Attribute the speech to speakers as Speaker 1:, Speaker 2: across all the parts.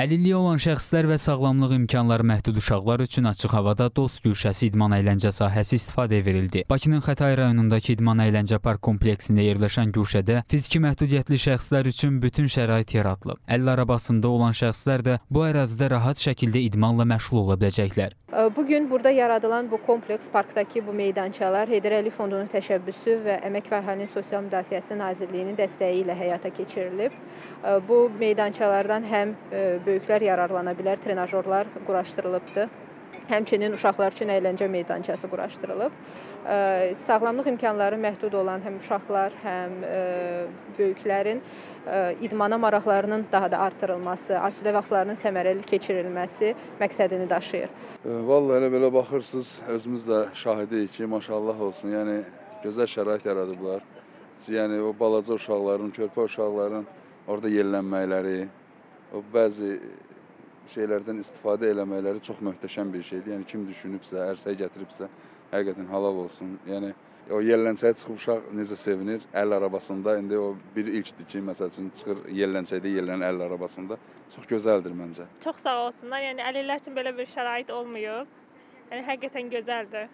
Speaker 1: Əlilliyi olan şəxslər və sağlamlıq imkanları məhdud uşaqlar üçün açıq havada dost güşəsi idman əyləncə sahəsi istifadəyə verildi. Bakının Xətai rayonundakı idman əyləncə park kompleksində yerləşən güşədə fiziki məhdudiyyətli şəxslər üçün bütün şərait yaradılıb. Əl arabasında olan şəxslər də bu ərazidə rahat şəkildə idmanla məşğul ola biləcəklər.
Speaker 2: Bu gün burada yaradılan bu kompleks parkdakı bu meydançalar Heydər Əliyev Fondunun təşəbbüsü və Əmək və Əhalinin Sosial Müdafiəsi Nazirliyinin dəstəyi ilə həyata keçirilib. Bu meydançalardan həm böyüklər yararlana bilər, trenajorlar quraşdırılıbdır. Həmçinin uşaqlar üçün əyləncə meydançası quraşdırılıb. Sağlamlıq imkanları məhdud olan həm uşaqlar, həm böyüklərin idmana maraqlarının daha da artırılması, asudə vaxtlarının səmərəli keçirilməsi məqsədini daşıyır.
Speaker 3: Vallahi elə belə baxırsınız, özümüz də şahidiyik ki, maşallah olsun. Yəni gözəl şərait yaradıblar. Yəni o balaca uşaqların, körpə uşaqların orada yellənməkləri, o bəzi şeylərdən istifadə eləməkləri çox möhtəşəm bir şeydir. Yəni kim düşünübsə, ərsəyə gətiribsə, həqiqətən halal olsun. Yəni o yellənçəyə çıxıb uşaq necə sevinir əl arabasında. İndi o bir ilkdir ki, məsəl üçün çıxır yellənçədə yellənən əl arabasında. Çox gözəldir məncə.
Speaker 4: Çox sağ olsunlar. Yəni əlillər üçün belə bir şərait olmayıb. Yəni həqiqətən gözəldir.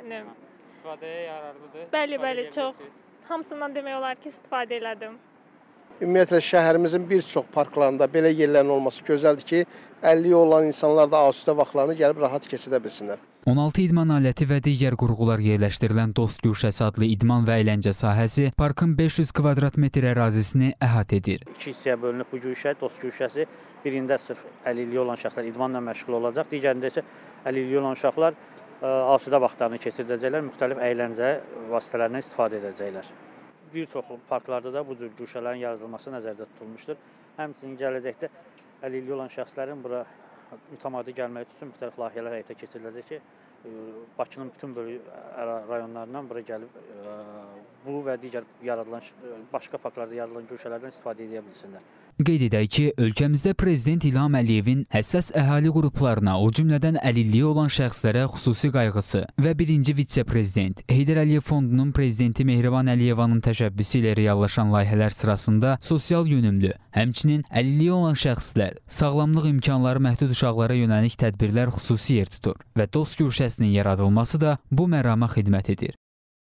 Speaker 4: Yəni
Speaker 5: istifadəyə yararlıdır.
Speaker 4: Bəli, bəli, çox. Hamısından demək olar ki, istifadə elədim.
Speaker 6: Ümumiyyətlə şəhərimizin bir çox parklarında belə yerlərin olması gözəldir ki, 50 olan insanlar da asudə vaxtlarını gəlib rahat keçidə bilsinlər.
Speaker 1: 16 idman aləti və digər qurğular yerləşdirilən Dost Güşəsi adlı idman və əyləncə sahəsi parkın 500 kvadrat metr ərazisini əhatə edir.
Speaker 5: İki hissəyə bölünüb bu güşə, Dost Güşəsi. Birində sırf əlilliyi olan şəxslər idmanla məşğul olacaq, digərində isə əlilliyi olan uşaqlar asudə vaxtlarını keçirdəcəklər, müxtəlif əyləncə vasitələrindən istifadə edəcəklər bir çox parklarda da bu cür güşələrin yaradılması nəzərdə tutulmuşdur. Həmçinin gələcəkdə əlilliyi olan şəxslərin bura mütəmadi gəlmək üçün müxtəlif layihələr həyata keçiriləcək ki, Bakının bütün bölük rayonlarından bura gəlib bu və digər yaradılan başqa parklarda yaradılan güşələrdən istifadə edə bilsinlər.
Speaker 1: Qeyd edək ki, ölkəmizdə prezident İlham Əliyevin həssas əhali qruplarına, o cümlədən əlilliyi olan şəxslərə xüsusi qayğısı və birinci vitse-prezident Heydər Əliyev Fondunun prezidenti Mehriban Əliyevanın təşəbbüsü ilə reallaşan layihələr sırasında sosial yönümlü, həmçinin əlilliyi olan şəxslər, sağlamlıq imkanları məhdud uşaqlara yönəlik tədbirlər xüsusi yer tutur və dost güşəsinin yaradılması da bu mərama xidmət edir.